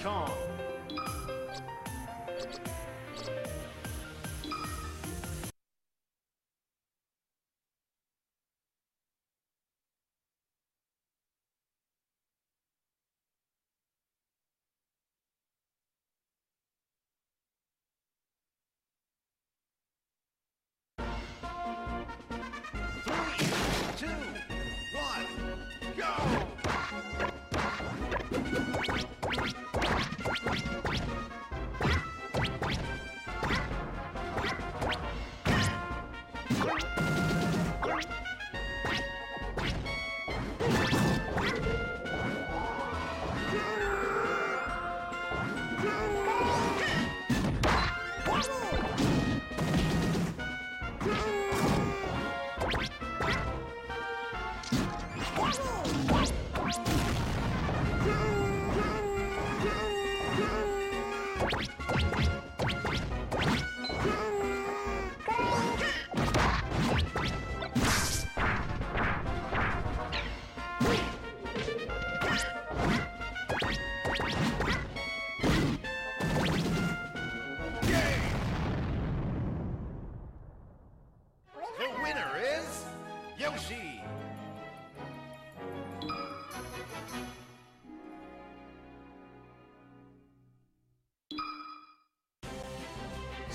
Three, two, The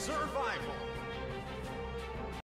survival.